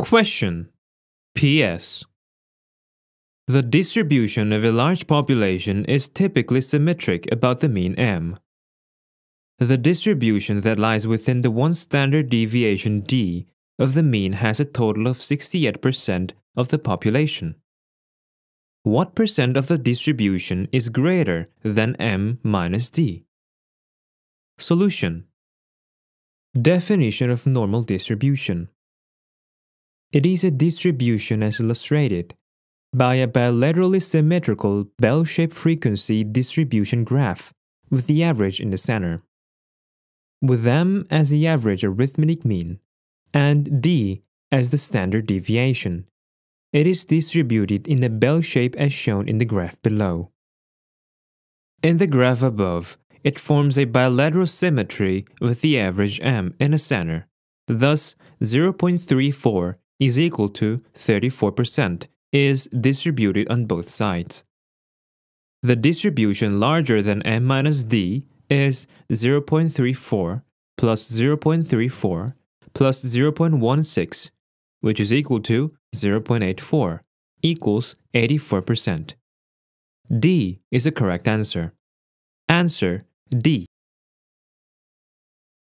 Question P.S. The distribution of a large population is typically symmetric about the mean m. The distribution that lies within the one standard deviation d of the mean has a total of 68% of the population. What percent of the distribution is greater than m minus d? Solution Definition of normal distribution It is a distribution as illustrated by a bilaterally symmetrical bell-shaped frequency distribution graph with the average in the center. With m as the average arithmetic mean and d as the standard deviation, it is distributed in a bell shape as shown in the graph below. In the graph above, it forms a bilateral symmetry with the average m in the center. Thus, 0.34 is equal to 34% is distributed on both sides. The distribution larger than m minus d is 0.34 plus 0.34 plus 0.16, which is equal to 0.84, equals 84%. D is the correct answer. Answer D.